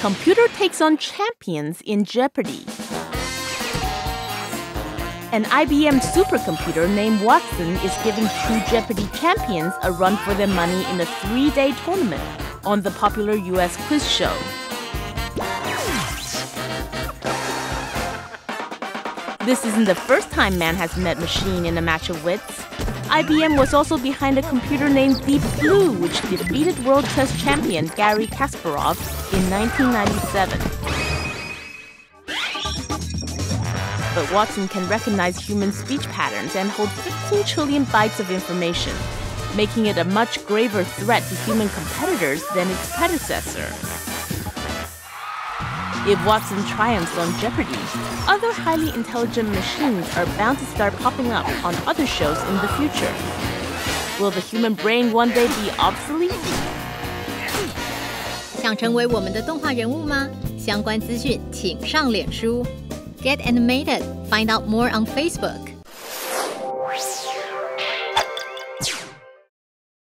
Computer takes on champions in Jeopardy! An IBM supercomputer named Watson is giving two Jeopardy champions a run for their money in a three day tournament on the popular US quiz show. This isn't the first time man has met machine in a match of wits. IBM was also behind a computer named Deep Blue, which defeated world chess champion Gary Kasparov in 1997. But Watson can recognize human speech patterns and hold 15 trillion bytes of information, making it a much graver threat to human competitors than its predecessor if Watson triumphs on Jeopardy, other highly intelligent machines are bound to start popping up on other shows in the future. Will the human brain one day be obsolete? 想成为我们的动画人物吗？相关资讯请上脸书。Get animated, find out more on Facebook.